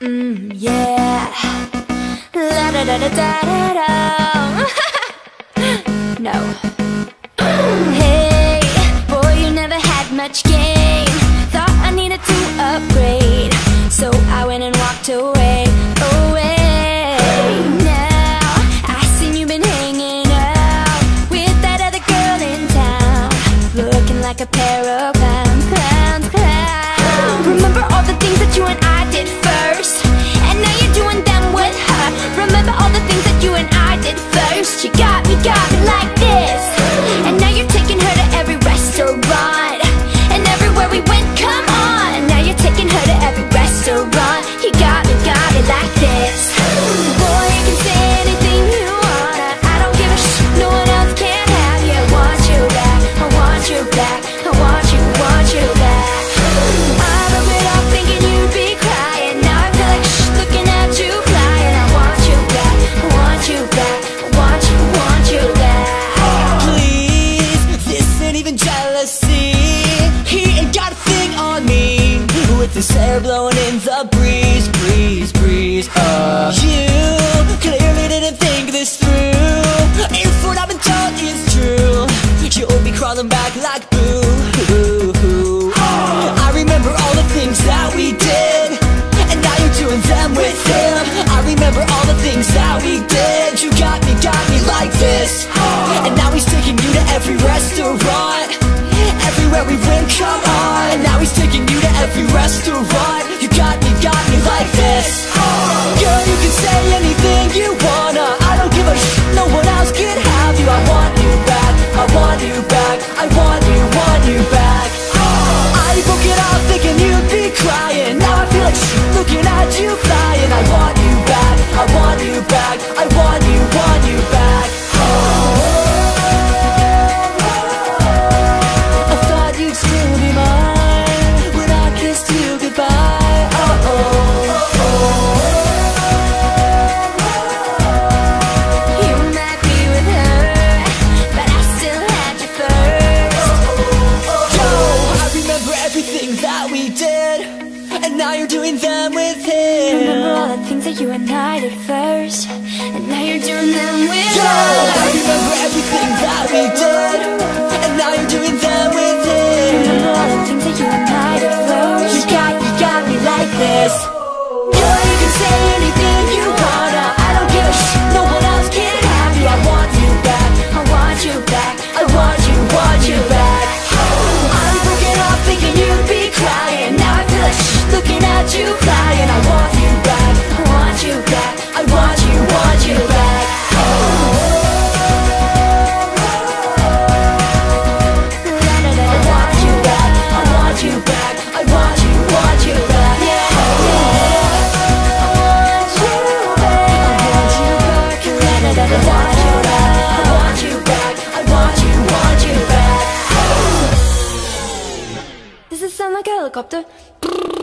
Mm, yeah. La da da da da da da. no. hey, boy, you never had much game. Thought I needed to upgrade, so I went and walked away. Away. Now I you been hanging out with that other girl in town, looking like a pair of. hair blowing in the breeze, breeze, breeze. Uh, You clearly didn't think this through. If what I've been told is true You'll be crawling back like Boo. I remember all the things that we did And now you're doing them with him. I remember all the things that we did. You got me, got me like this. And now he's taking you to every restaurant. Everywhere we went, come on. Now he's taking every restaurant. You got me you and I did first. like a helicopter.